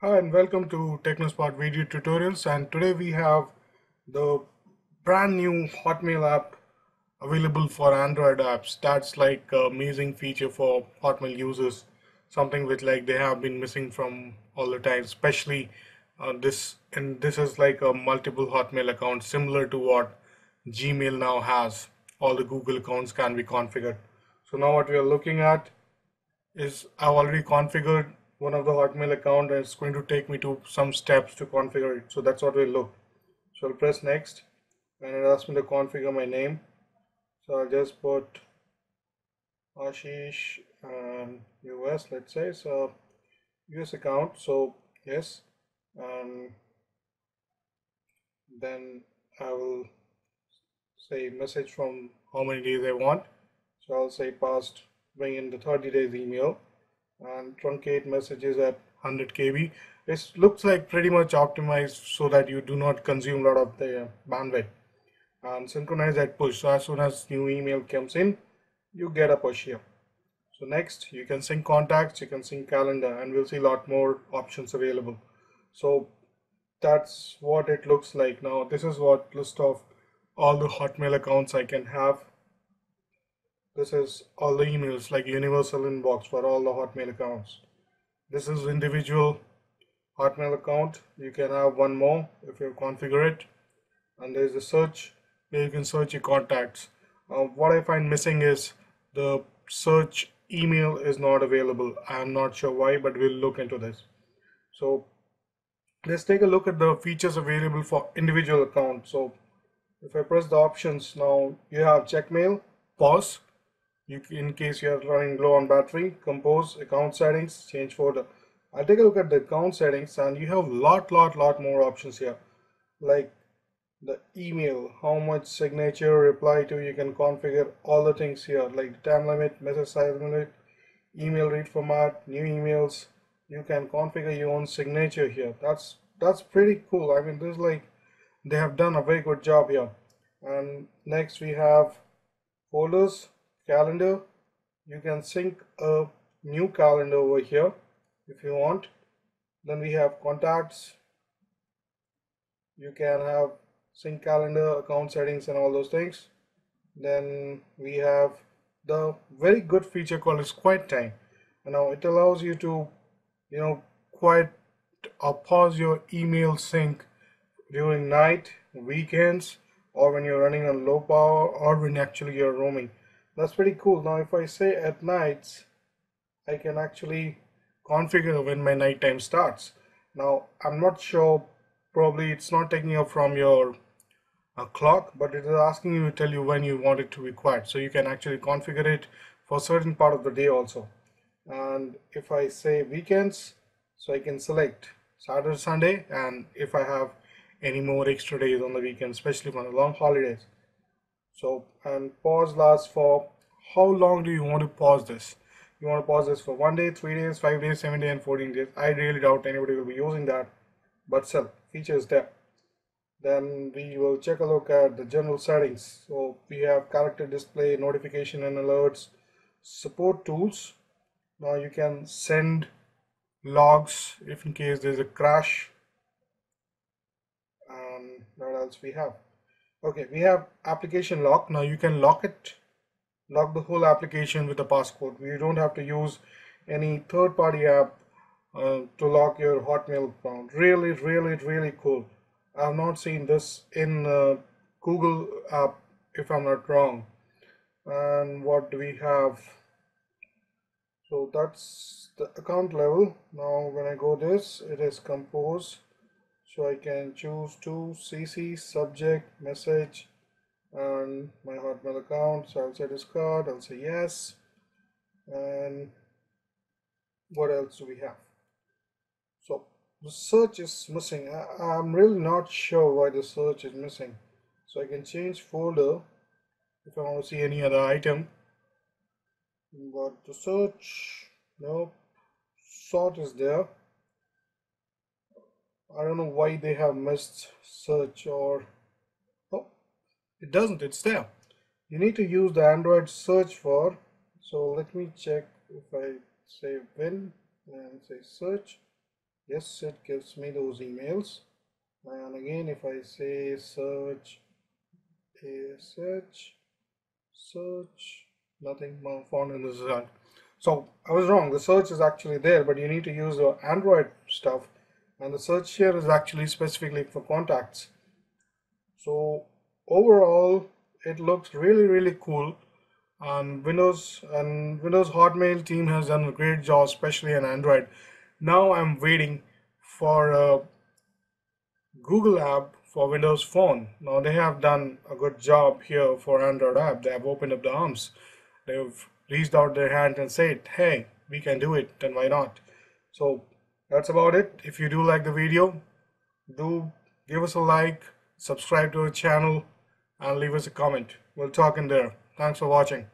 Hi and welcome to TechnoSpot video tutorials and today we have the brand new Hotmail app available for Android apps. That's like amazing feature for Hotmail users, something which like they have been missing from all the time, especially uh, this and this is like a multiple Hotmail account similar to what Gmail now has. All the Google accounts can be configured. So now what we are looking at is I've already configured one of the Hotmail account and it's going to take me to some steps to configure it. So that's what we'll look. So I'll press next and it asks me to configure my name. So I'll just put Ashish um, and US let's say so US account so yes and then I will say message from how many days I want so I'll say past bring in the 30 days email and truncate messages at 100 kb. It looks like pretty much optimized so that you do not consume a lot of the bandwidth and synchronize that push. So as soon as new email comes in you get a push here. So next you can sync contacts you can sync calendar and we'll see a lot more options available. So that's what it looks like. Now this is what list of all the hotmail accounts i can have this is all the emails like universal inbox for all the Hotmail accounts. This is individual Hotmail account. You can have one more if you configure it. And there's a search where you can search your contacts. Uh, what I find missing is the search email is not available. I'm not sure why, but we'll look into this. So let's take a look at the features available for individual accounts. So if I press the options now, you have check mail, pause, you in case you are running low on battery compose account settings change folder. I'll take a look at the account settings and you have lot lot lot more options here. Like the email how much signature reply to you can configure all the things here like time limit message size limit email read format new emails. You can configure your own signature here. That's that's pretty cool. I mean this like they have done a very good job here. And next we have folders calendar. You can sync a new calendar over here if you want. Then we have contacts. You can have sync calendar account settings and all those things. Then we have the very good feature called is quiet time. Now it allows you to you know quiet or pause your email sync during night weekends or when you're running on low power or when actually you're roaming that's pretty cool. Now if I say at nights, I can actually configure when my nighttime starts. Now I'm not sure, probably it's not taking up from your uh, clock, but it is asking you to tell you when you want it to be quiet. So you can actually configure it for certain part of the day also. And if I say weekends, so I can select Saturday, Sunday, and if I have any more extra days on the weekend, especially on the long holidays, so and pause lasts for how long do you want to pause this? You want to pause this for one day three days five days seven days and 14 days? I really doubt anybody will be using that. But still features there. Then we will check a look at the general settings. So we have character display notification and alerts support tools. Now you can send logs if in case there's a crash. And what else we have okay we have application lock. Now you can lock it lock the whole application with a passcode. You don't have to use any third-party app uh, to lock your hotmail account. Really really really cool. I've not seen this in uh, google app if i'm not wrong. And what do we have? So that's the account level. Now when i go this it is compose so I can choose to CC subject message and my hotmail account. So I'll say discard I'll say yes. And what else do we have? So the search is missing. I, am really not sure why the search is missing. So I can change folder if I want to see any other item. But the search no sort is there I don't know why they have missed search or oh it doesn't it's there. You need to use the Android search for so let me check if I say win and say search. Yes it gives me those emails. And again if I say search search search nothing found in the result so I was wrong the search is actually there but you need to use the Android stuff and the search here is actually specifically for contacts. So overall it looks really really cool. And Windows and Windows Hotmail team has done a great job especially on Android. Now I'm waiting for a Google app for Windows Phone. Now they have done a good job here for Android app. They have opened up the arms. They've reached out their hand and said hey we can do it then why not? So that's about it. If you do like the video do give us a like subscribe to our channel and leave us a comment. We'll talk in there. Thanks for watching